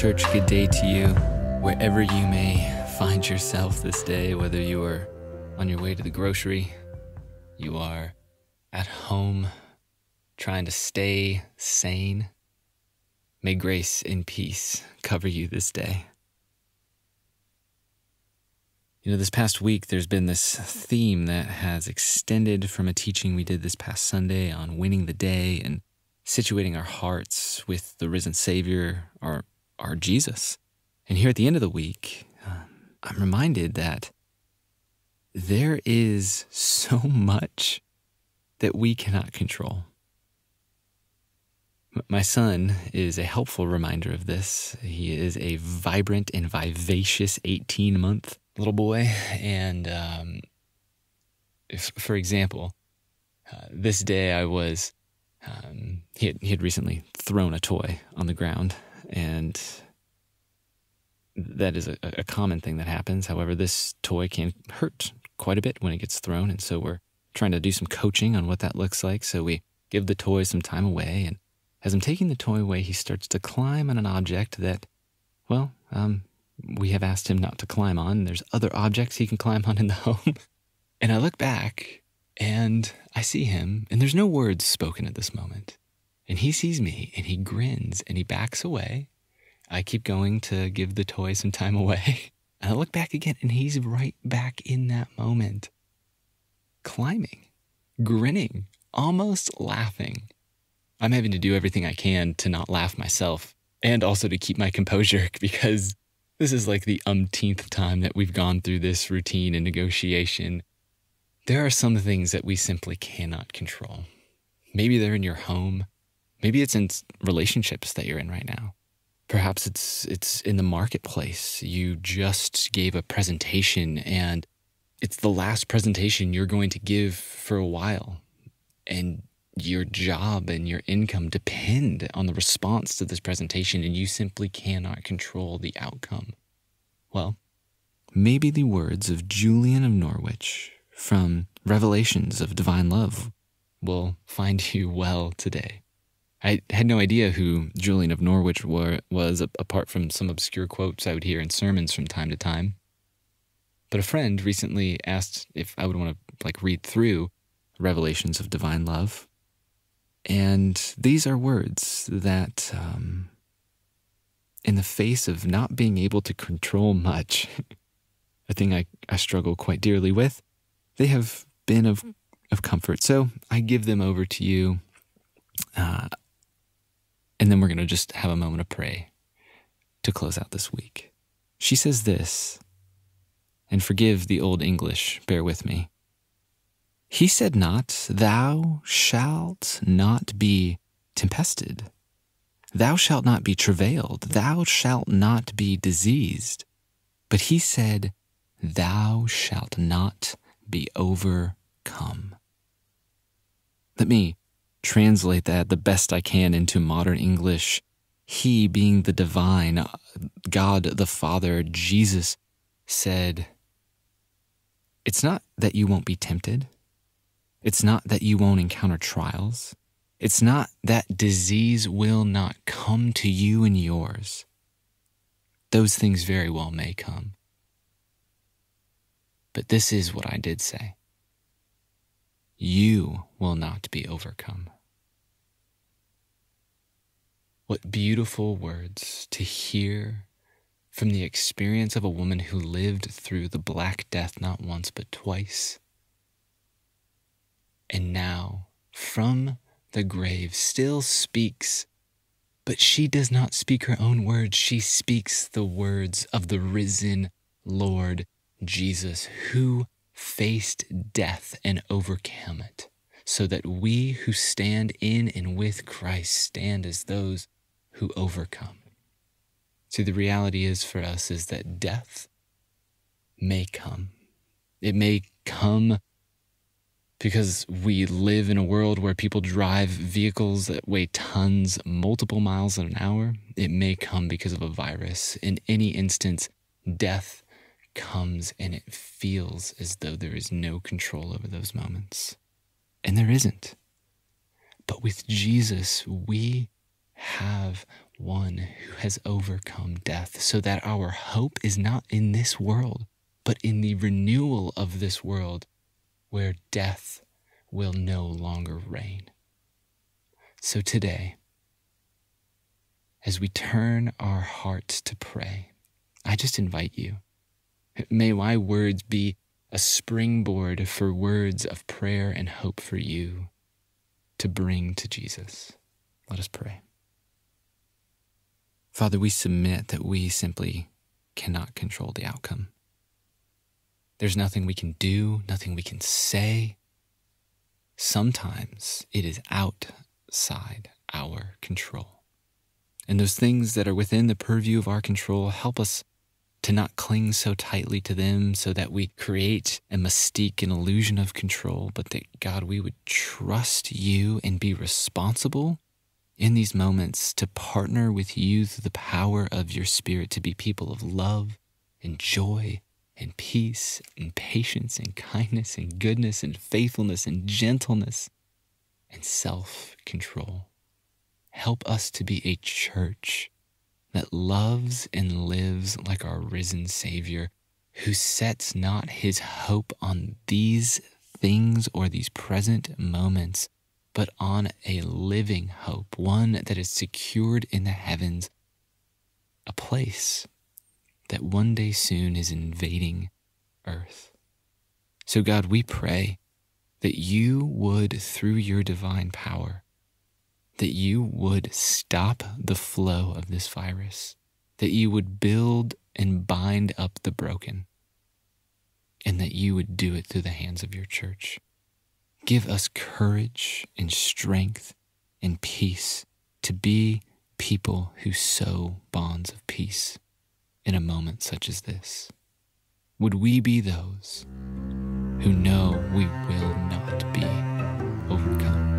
Church, good day to you, wherever you may find yourself this day, whether you are on your way to the grocery, you are at home trying to stay sane. May grace and peace cover you this day. You know, this past week, there's been this theme that has extended from a teaching we did this past Sunday on winning the day and situating our hearts with the risen Savior, our, our Jesus. And here at the end of the week, um, I'm reminded that there is so much that we cannot control. My son is a helpful reminder of this. He is a vibrant and vivacious 18 month little boy. And um, if, for example, uh, this day I was, um, he, had, he had recently thrown a toy on the ground, and that is a, a common thing that happens. However, this toy can hurt quite a bit when it gets thrown. And so we're trying to do some coaching on what that looks like. So we give the toy some time away. And as I'm taking the toy away, he starts to climb on an object that, well, um, we have asked him not to climb on. There's other objects he can climb on in the home. And I look back and I see him, and there's no words spoken at this moment. And he sees me and he grins and he backs away. I keep going to give the toy some time away. And I look back again and he's right back in that moment, climbing, grinning, almost laughing. I'm having to do everything I can to not laugh myself and also to keep my composure because this is like the umpteenth time that we've gone through this routine and negotiation. There are some things that we simply cannot control. Maybe they're in your home. Maybe it's in relationships that you're in right now. Perhaps it's it's in the marketplace. You just gave a presentation and it's the last presentation you're going to give for a while. And your job and your income depend on the response to this presentation, and you simply cannot control the outcome. Well, maybe the words of Julian of Norwich from Revelations of Divine Love will find you well today. I had no idea who Julian of Norwich were, was, apart from some obscure quotes I would hear in sermons from time to time. But a friend recently asked if I would want to like read through Revelations of Divine Love, and these are words that, um, in the face of not being able to control much, a thing I, I struggle quite dearly with, they have been of, of comfort. So I give them over to you. Uh, and then we're going to just have a moment of pray to close out this week. She says this, and forgive the old English, bear with me. He said not, Thou shalt not be tempested. Thou shalt not be travailed. Thou shalt not be diseased. But he said, Thou shalt not be overcome. Let me translate that the best I can into modern English. He, being the divine, uh, God the Father, Jesus, said, It's not that you won't be tempted. It's not that you won't encounter trials. It's not that disease will not come to you and yours. Those things very well may come. But this is what I did say you will not be overcome. What beautiful words to hear from the experience of a woman who lived through the Black Death not once but twice and now from the grave still speaks. But she does not speak her own words, she speaks the words of the risen Lord Jesus, who faced death and overcame it, so that we who stand in and with Christ stand as those who overcome. See, the reality is for us is that death may come. It may come because we live in a world where people drive vehicles that weigh tons multiple miles an hour, it may come because of a virus. In any instance, death comes and it feels as though there is no control over those moments. And there isn't. But with Jesus, we have one who has overcome death, so that our hope is not in this world, but in the renewal of this world where death will no longer reign. So today, as we turn our hearts to pray, I just invite you. May my words be a springboard for words of prayer and hope for you to bring to Jesus. Let us pray. Father, we submit that we simply cannot control the outcome. There's nothing we can do, nothing we can say. Sometimes it is outside our control. And those things that are within the purview of our control help us to not cling so tightly to them so that we create a mystique, an illusion of control, but that God, we would trust you and be responsible in these moments to partner with you through the power of your spirit to be people of love and joy and peace and patience and kindness and goodness and faithfulness and gentleness and self control. Help us to be a church that loves and lives like our risen Savior, who sets not his hope on these things or these present moments, but on a living hope, one that is secured in the heavens, a place that one day soon is invading earth. So, God, we pray that you would, through your divine power, that you would stop the flow of this virus, that you would build and bind up the broken, and that you would do it through the hands of your church. Give us courage and strength and peace to be people who sow bonds of peace in a moment such as this. Would we be those who know we will not be overcome?